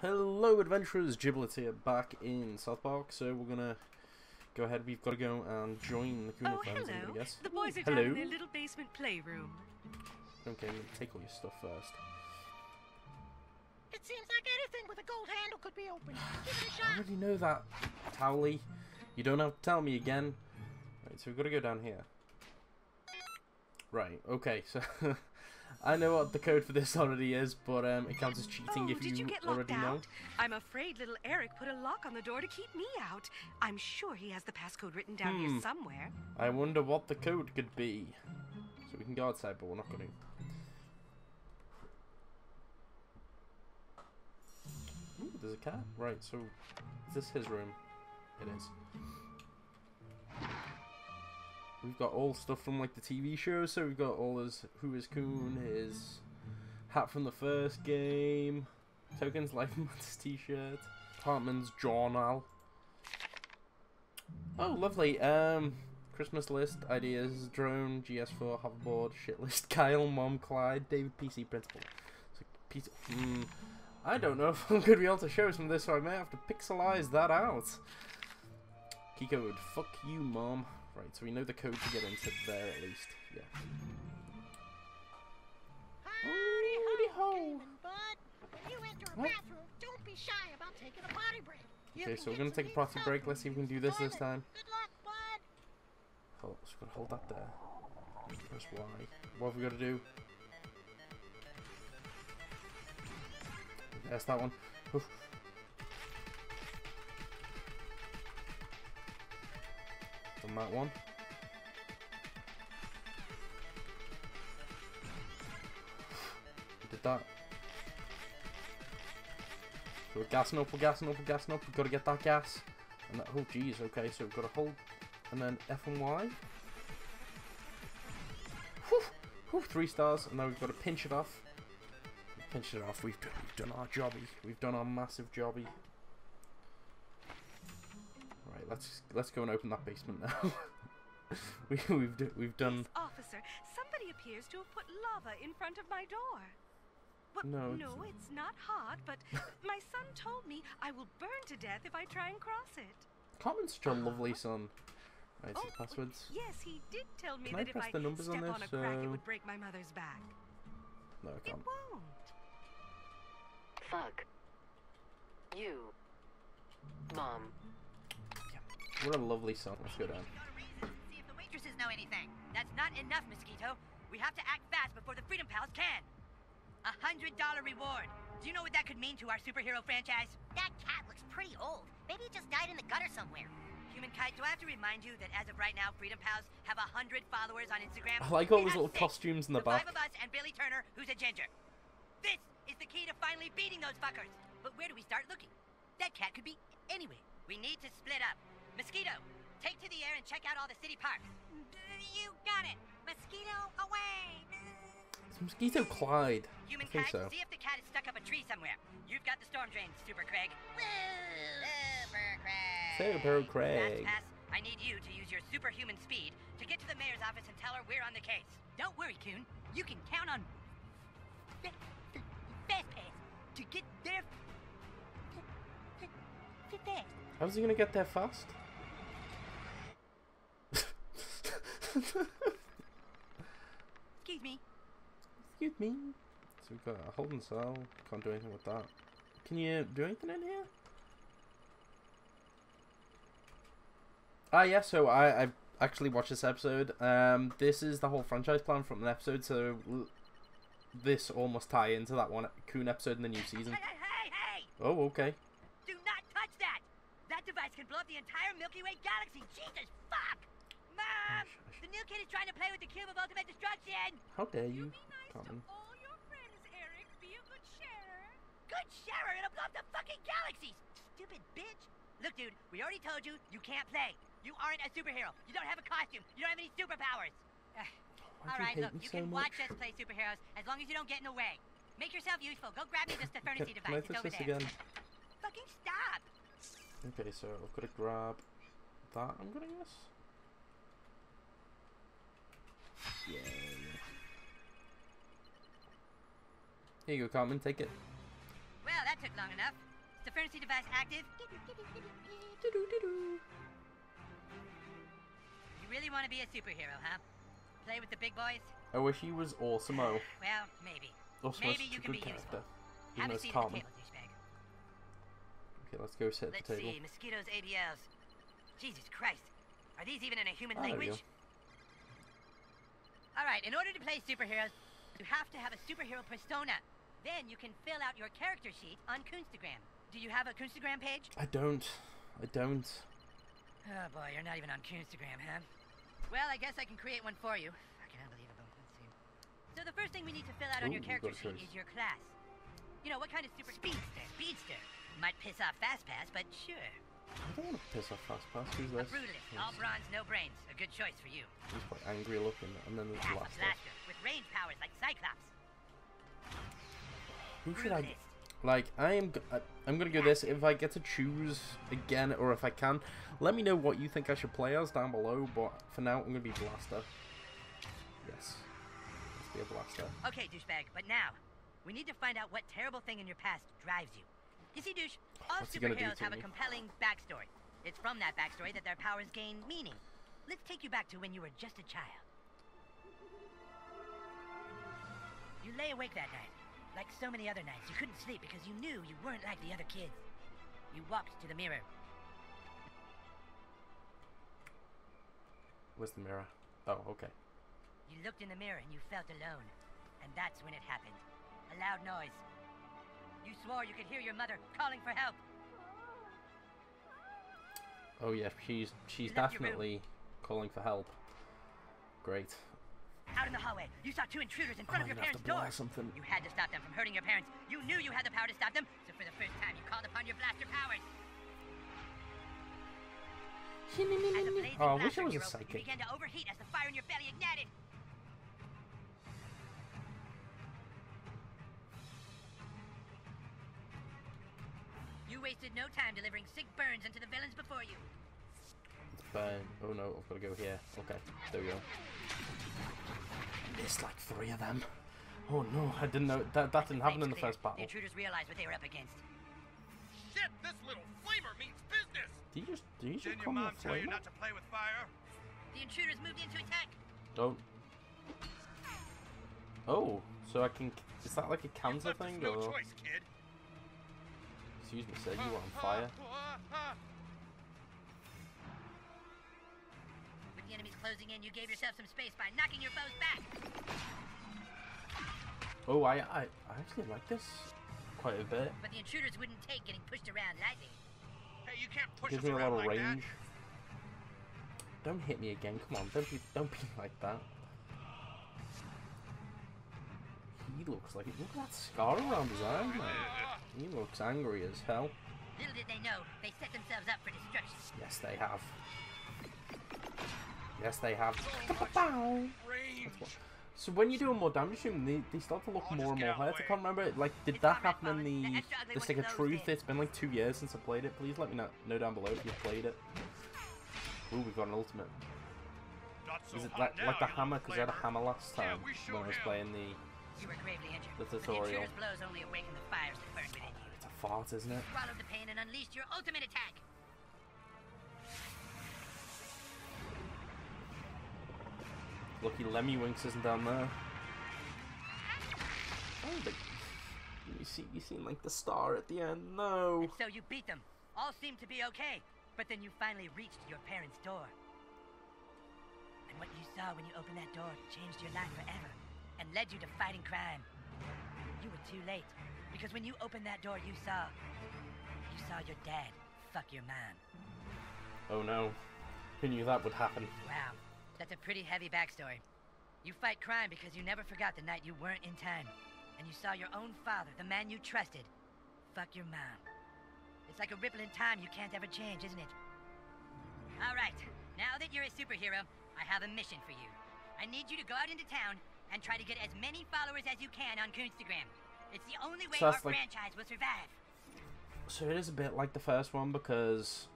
Hello adventurers, Giblet here, back in South Park, so we're gonna go ahead, we've got to go and join the Kuna Oh, I'm hello. gonna guess. The boys are hello. down in their little basement playroom. Okay, take all your stuff first. It seems like anything with a gold handle could be opened. Give it a I shot. already know that, Towelie. You don't have to tell me again. Right, so we've got to go down here. Right, okay, so I know what the code for this already is, but um, it counts as cheating oh, if did you get locked already know. out? I'm afraid little Eric put a lock on the door to keep me out. I'm sure he has the passcode written down Hmm. here somewhere. I wonder what the code could be. So we can go outside, but we're not going to. Ooh, there's a cat. Right, so is this his room? It is. We've got all stuff from like the TV show, so we've got all his Who is Coon, his hat from the first game, Tokens Life Matters t-shirt, Hartman's journal. Oh, lovely. Um, Christmas list, ideas, drone, GS4, hoverboard, shit list, Kyle, Mom, Clyde, David, PC, principal. So, hmm, I don't know if I'm going to be able to show some of this, so I may have to pixelize that out. Key code, fuck you, Mom. Right, so we know the code to get into there at least. Yeah. Howdy Howdy ho, ho. Cayman bud. When you enter a What? bathroom, don't be shy about taking a potty break. You Okay, so we're gonna take a neat potty break. Let's see if we can do this this time. Good luck, bud. Hold, just gotta hold that there. Press Y. What have we got to do? There's that one. Oof. That one. Did that. So we're gassing up, we're gassing up, we're gassing up. We've got to get that gas. And that, oh, geez, okay, so we've got to hold and then F and Y. Whew, whew, three stars, and now we've got to pinch it off. Pinch it off. We've done, we've done our jobby. We've done our massive jobby. Right, let's let's go and open that basement now. we, we've do, we've done. Yes, officer, somebody appears to have put lava in front of my door. Well, No, no, it's- it's not hot, but my son told me I will burn to death if I try and cross it. Cartman's such a lovely son. Right, so Oh, passwords. Yes, he did tell me Can I that if I the numbers on step on, this? a crack, it Uh, would break my mother's back. No, I can't. won't. Fuck. You. Mom. What a lovely song. Let's go down. See if the waitresses know anything. That's not enough, Mosquito. We have to act fast before the Freedom Pals can. A hundred dollar reward. Do you know what that could mean to our superhero franchise? That cat looks pretty old. Maybe it just died in the gutter somewhere. Human Kite, do I have to remind you that as of right now, Freedom Pals have a hundred followers on Instagram? I like all those little six. costumes in the Five back. of us and Billy Turner, who's a ginger. This is the key to finally beating those fuckers. But where do we start looking? That cat could be anywhere. We need to split up. Mosquito, take to the air and check out all the city parks. You got it. Mosquito away. It's Mosquito Clyde. I think so. see if the cat is stuck up a tree somewhere. You've got the storm drain, Super Craig. Super Craig. Super Craig. Fast Pass, I need you to use your superhuman speed to get to the mayor's office and tell her we're on the case. Don't worry, Coon. You can count on Fa- Fa- Fast Pass to get there f- f- fast. How's he gonna get there fast? Excuse me. Excuse me. So we've got a holding cell. Can't do anything with that. Can you do anything in here? Ah, yeah. So I I've actually watched this episode. Um, this is the whole franchise plan from an episode. So this almost tie into that one Coon episode in the new season. Hey, hey, hey! Oh, okay. Do not touch that! That device can blow up the entire Milky Way galaxy. Jesus fuck! Mom! Oh, the new kid is trying to play with the cube of ultimate destruction! How dare you, Cartman? all your friends, Eric. Be a good sharer. Good shower! It'll blow up the fucking galaxies! Stupid bitch! Look, dude, we already told you you can't play. You aren't a superhero. You don't have a costume. You don't have any superpowers. Why All do right, you hate look, you so can much? watch us play superheroes as long as you don't get in the way. Make yourself useful. Go grab me this Can, Defernacy can I device. It's over this there. again? Fucking stop! Okay, so I've got to grab that. I'm gonna guess. Yeah. Here you go, Cartman. Take it. Well, that took long enough. Is the furnace device active? You really want to be a superhero, huh? Play with the big boys? I wish he was Awesome-O. Well, maybe. Awesome Maybe you can be character. useful. Have a seat at common. the table. Okay, let's go sit at Let's the table. see, mosquitoes, ABLs. Jesus Christ. Are these even in a human Ah, language? Alright, in order to play superheroes, you have to have a superhero persona. Then you can fill out your character sheet on Coonstagram. Do you have a Coonstagram page? I don't. I don't. Oh boy, you're not even on Coonstagram, huh? Well, I guess I can create one for you. Fucking unbelievable. Let's see. So the first thing we need to fill out on your character sheet is your class. You know, what kind of super... Speedster. Speedster. Piss off Fast Pass, but sure. I don't want to piss off Fast Pass. Who's this? brutalist. All bronze, no brains. A good choice for you. He's quite angry looking. And then there's Yeah, Blaster. With range powers like Cyclops. Who should I... Like, I am... I- uh, I'm gonna go this. If I get to choose again, or if I can, let me know what you think I should play as down below. But for now, I'm gonna be Blaster. Yes. Let's be a Blaster. Okay, douchebag, but now, we need to find out what terrible thing in your past drives you. You see, douche, oh, all gonna do superheroes have a me? compelling backstory. It's from that backstory that their powers gain meaning. Let's take you back to when you were just a child. You lay awake that night. Like so many other nights, you couldn't sleep because you knew you weren't like the other kids. You walked to the mirror. Where's the mirror? Oh, okay. You looked in the mirror and you felt alone. And that's when it happened. A loud noise. You swore you could hear your mother calling for help. Oh yeah, she's she's Left your room. definitely calling for help. Great. Out in the hallway, you saw two intruders in front Oh, of your I'm gonna have parents' to door. blast something. You had to stop them from hurting your parents. You knew you had the power to stop them, so for the first time, you called upon your blaster powers. As a blazing Oh, I wish I was a hero, you psychic. began to overheat as the fire in your belly ignited. You wasted no time delivering sick burns into the villains before you. Burn. Oh no, I've got to go here. Okay, there we go. Missed like three of them. Oh no, I didn't know that that didn't happen in the first battle. The intruders realized what they were up against. Shit, this little flamer means business! Did you just did you just Didn't your call me mom a tell you not to play with fire? The intruders moved in to attack. Oh. Oh, so I can. Is that like a You counter thing no or? choice, kid. Excuse me, sir. You were on fire. With the enemies closing in, you gave yourself some space by knocking your foes back. Oh, I I, I actually like this quite a bit. But the intruders wouldn't take getting pushed around lightly. Hey, you can't push Gives us me a lot of like range. Don't hit me again. Come on, don't be don't be like that. He looks like look at that scar around his eye, man. He looks angry as hell. Little did they know, they set themselves up for destruction. Yes, they have. Yes, they have. that. Bow. Range. So when you're doing more damage to them, they, they start to look I'll more and more out hurt. I can't remember. Like, did It's that happen in the The extra the Stick of Truth? in. It's been like two years since I played it. Please let me know, know down below if you've played it. Ooh, we've got an ultimate. So Is it like, now, like the hammer? Because I had a hammer last Yeah, time we when I was have. playing the. You were gravely injured. The tutorial. The blows only awakened the fires that burned within you. It's a fault, isn't it? Swallowed the pain and unleashed your ultimate attack. Lucky Lemmiwinks isn't down there. Oh, but you see, you seen like the star at the end. No. And so you beat them. All seemed to be okay. But then you finally reached your parents' door. And what you saw when you opened that door changed your life forever and led you to fighting crime. You were too late. Because when you opened that door, you saw. You saw your dad fuck your mom. Oh no. Who knew that would happen? Wow, that's a pretty heavy backstory. You fight crime because you never forgot the night you weren't in time. And you saw your own father, the man you trusted, fuck your mom. It's like a ripple in time you can't ever change, isn't it? All right, now that you're a superhero, I have a mission for you. I need you to go out into town and try to get as many followers as you can on Coonstagram. It's the only way So our like- franchise will survive. So it is a bit like the first one because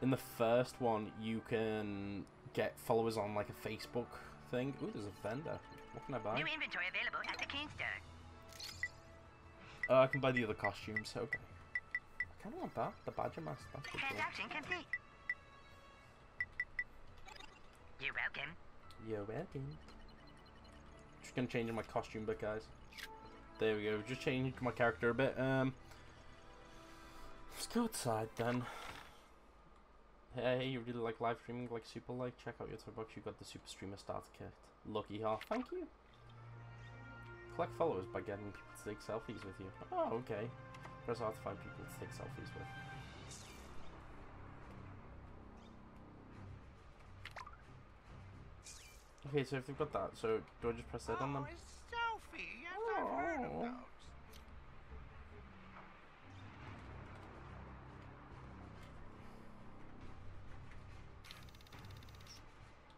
in the first one you can get followers on like a Facebook thing. Ooh, there's a vendor. What can I buy? New inventory available at the Store. Uh, I can buy the other costumes. Okay. I kind of want that. The badger mask. That's pretty cool. Transaction complete. You're welcome. You're welcome. Just gonna change my costume bit, guys. There we go. Just changed my character a bit. Um, let's go outside then. Hey, you really like live streaming like Super Like? Check out your toy box. You got the Super Streamer starter kit. Lucky heart. Thank you. Collect followers by getting people to take selfies with you. Oh, okay. Press R to find people to take selfies with. Okay, so if they've got that, so do I just press that on them? Oh, a selfie. Yes, I've heard of Oh. those.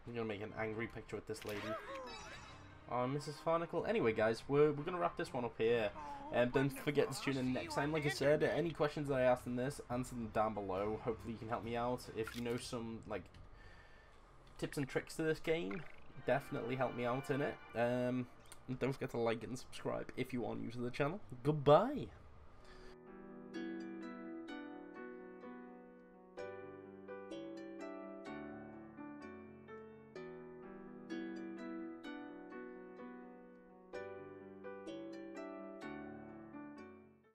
I'm gonna make an angry picture with this lady. Oh, Mrs. Farnacle. Anyway, guys, we're, we're gonna wrap this one up here. Oh, and don't forget to tune in next time. Like I said, any questions that I asked in this, answer them down below. Hopefully you can help me out. If you know some, like, tips and tricks to this game, definitely help me out in it. Um, don't forget to like and subscribe if you are new to the channel. Goodbye.